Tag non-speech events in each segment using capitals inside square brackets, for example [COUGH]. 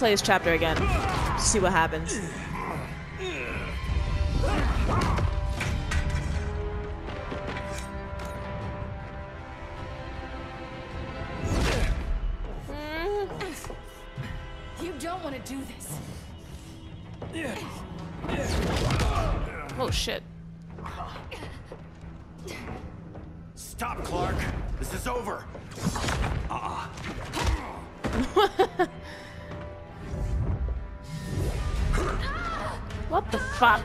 I'm gonna play this chapter again. See what happens. Hmm. You don't want to do this. Oh shit. Stop, Clark. This is over. Uh-uh. [LAUGHS] The fuck?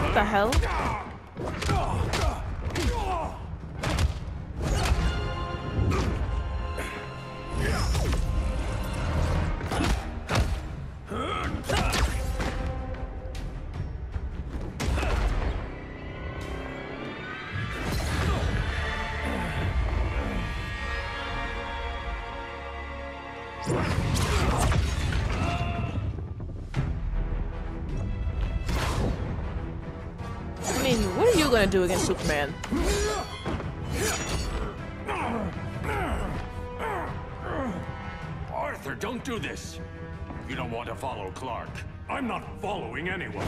What the hell? You gonna do against Superman? Arthur, don't do this. You don't want to follow Clark. I'm not following anyone.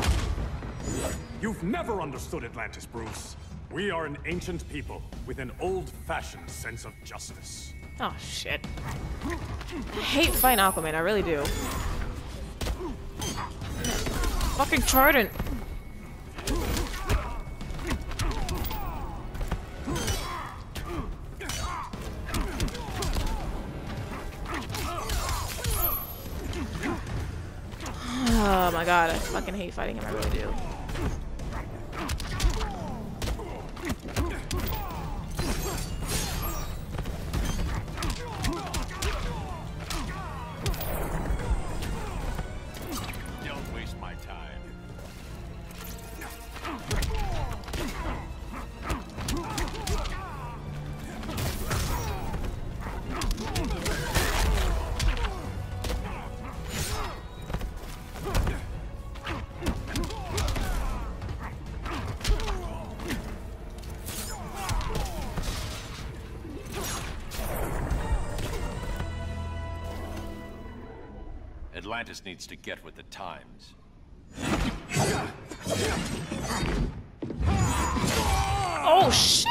You've never understood Atlantis, Bruce. We are an ancient people with an old-fashioned sense of justice. Oh shit. I hate fighting Aquaman, I really do. Fucking Trident. God, I fucking hate fighting him, I really do. Atlantis needs to get with the times. Oh shit!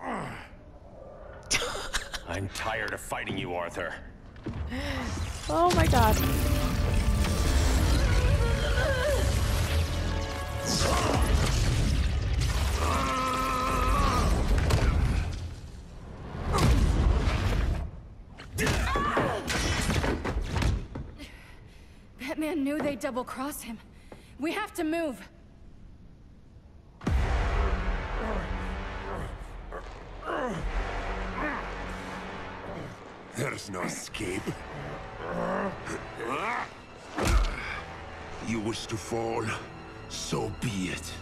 [LAUGHS] I'm tired of fighting you, Arthur. Oh my god. Batman knew they'd double cross him. We have to move. There's no escape. You wish to fall, so be it.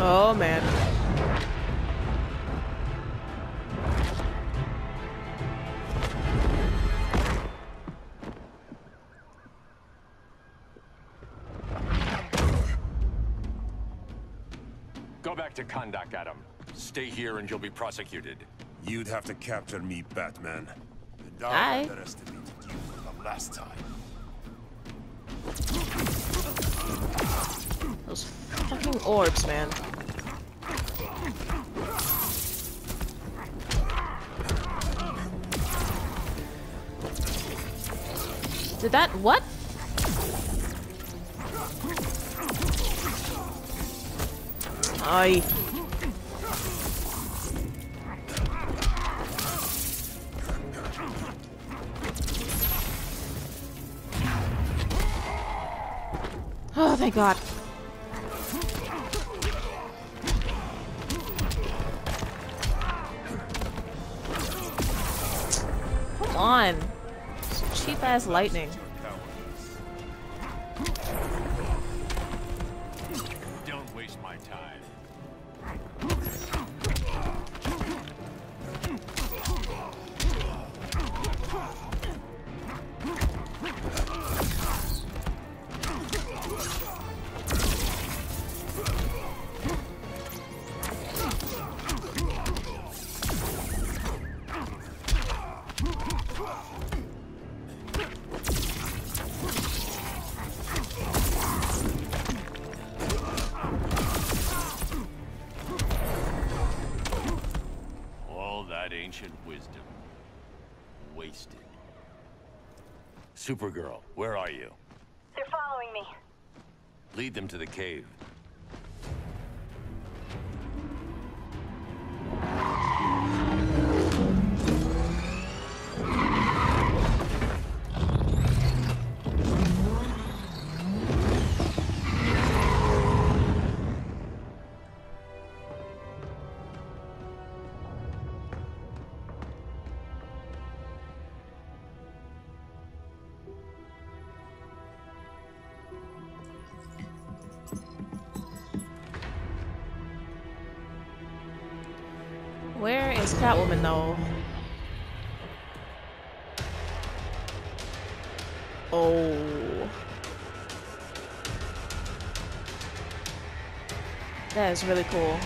Oh man. Go back to Kahndaq, Adam. Stay here and you'll be prosecuted. You'd have to capture me, Batman. And Aye. I underestimated you for the last time. Those fucking orbs, man. Did that what? Ay. Oh, thank God. Come on. Cheap ass lightning. Supergirl, where are you? They're following me. Lead them to the cave. Where is Catwoman though? Oh. That is really cool.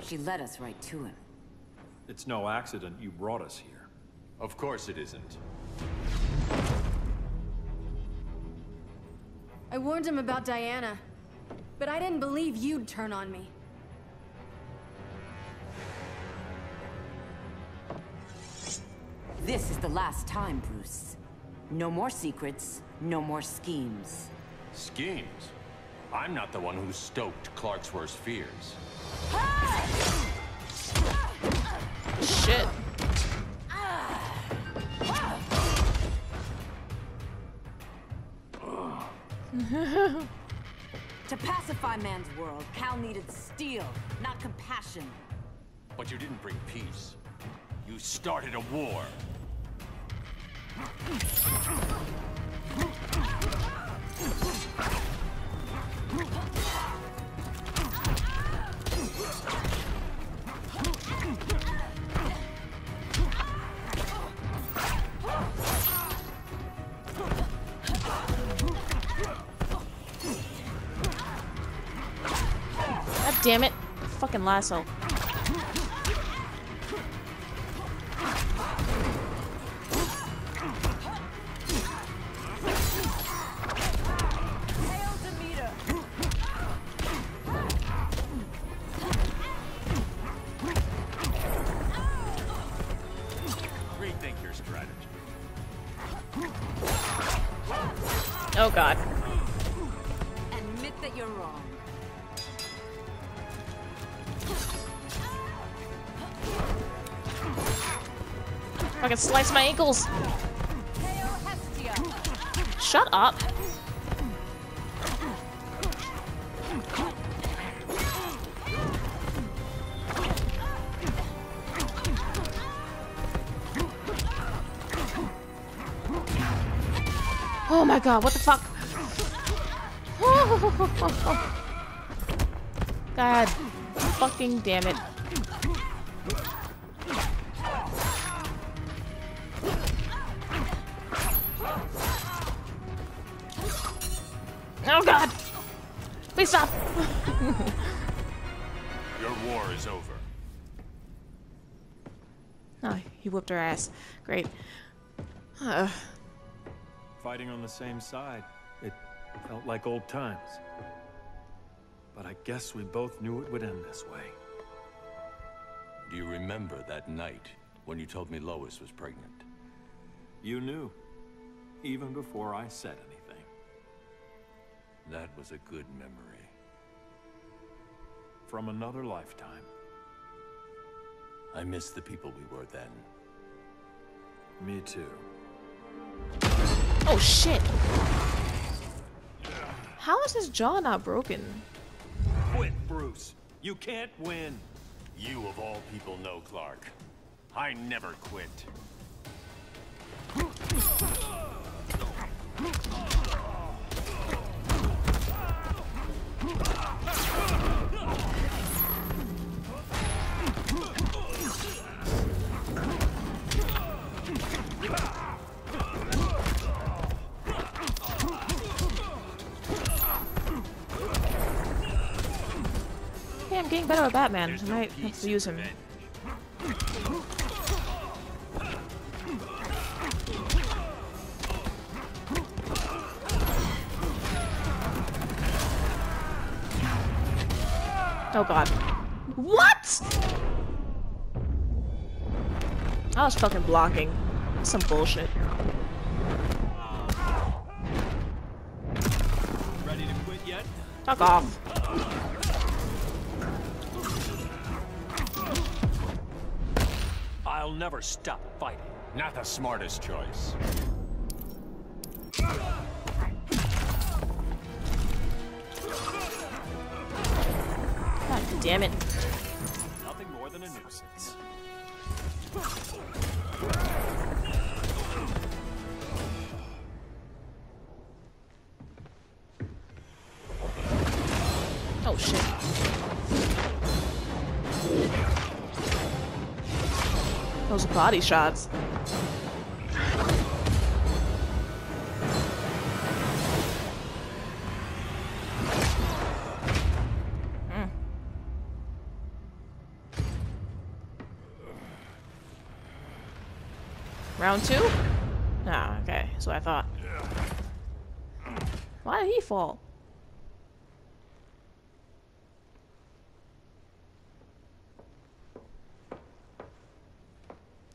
She led us right to him. It's no accident you brought us here. Of course it isn't. I warned him about Diana, but I didn't believe you'd turn on me. This is the last time, Bruce. No more secrets, no more schemes. Schemes? I'm not the one who stoked Clark's worst fears. Shit. [LAUGHS] To pacify man's world, Kal needed steel, not compassion. But you didn't bring peace. You started a war. Damn it. Fucking lasso. Rethink your strategy. Oh god. Admit that you're wrong. Fucking slice my ankles. Shut up. Oh my god, what the fuck? [LAUGHS] God fucking damn it. Oh god! Please stop! Your war is over. Oh, he whipped her ass. Great. Uh, Fighting on the same side, it felt like old times. But I guess we both knew it would end this way. Do you remember that night when you told me Lois was pregnant? You knew, even before I said anything. That was a good memory. From another lifetime. I miss the people we were then. Me too. oh shit! How is his jaw not broken? Quit, Bruce. You can't win. You of all people know Clark. I never quit. [LAUGHS] getting better at Batman. There's I no have to use him. Oh god. What? I was fucking blocking. Some bullshit. Ready to quit yet? Fuck off. I'll never stop fighting. Not the smartest choice. God damn it. Nothing more than a nuisance. Oh shit. Those body shots. Mm. Round two? Ah, okay. That's what I thought. Why did he fall?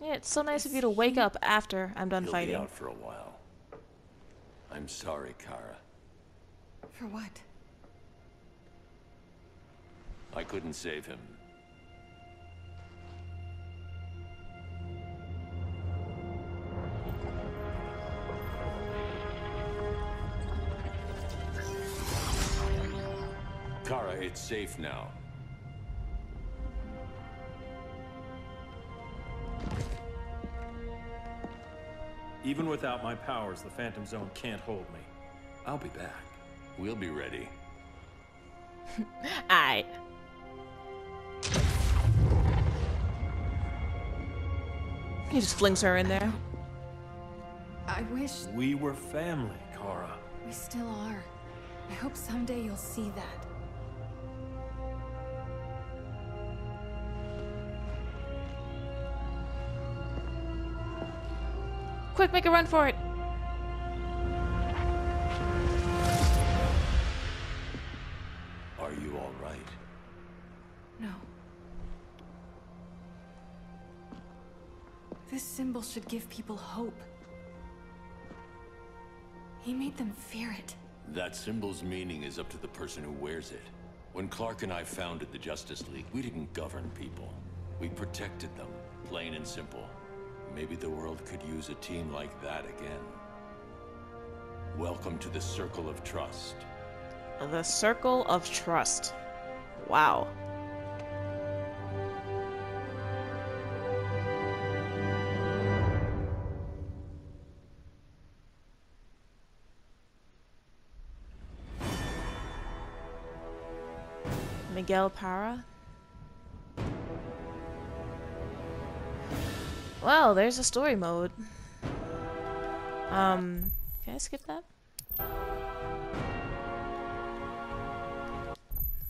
Yeah, it's so nice of you to wake up after I'm done He'll fighting. be out for a while. I'm sorry, Kara. For what? I couldn't save him. Kara, it's safe now. Even without my powers, the Phantom Zone can't hold me. I'll be back. We'll be ready. [LAUGHS] Aight. He just flings her in there. I wish We were family, Kara. we still are. I hope someday you'll see that. Quick, make a run for it. Are you all right? No. This symbol should give people hope. He made them fear it. That symbol's meaning is up to the person who wears it. When Clark and I founded the Justice League, we didn't govern people. We protected them, plain and simple. Maybe the world could use a team like that again. Welcome to the Circle of Trust. The Circle of Trust. Wow. Miguel Para. Well, there's a story mode. Um, can I skip that?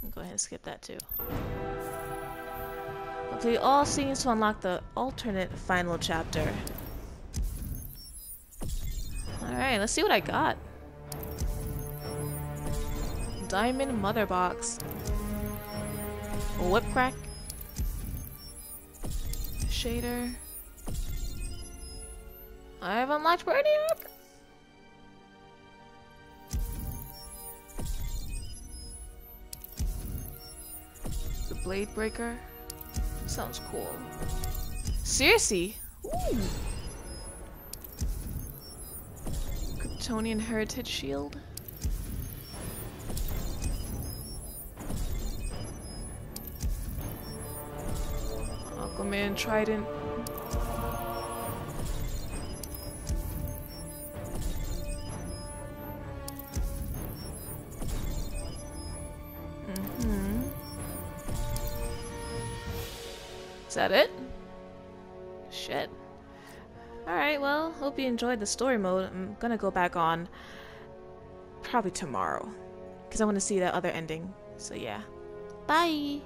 Go ahead and skip that too. Complete all scenes to unlock the alternate final chapter. Alright, let's see what I got. Diamond Mother Box. Whip crack. Shader. I have unlocked Brainiac! The Blade Breaker. Sounds cool. Seriously? Kryptonian Heritage Shield. Aquaman Trident. that it? Shit. Alright, well, hope you enjoyed the story mode. I'm gonna go back on probably tomorrow. Because I want to see that other ending. So yeah. Bye!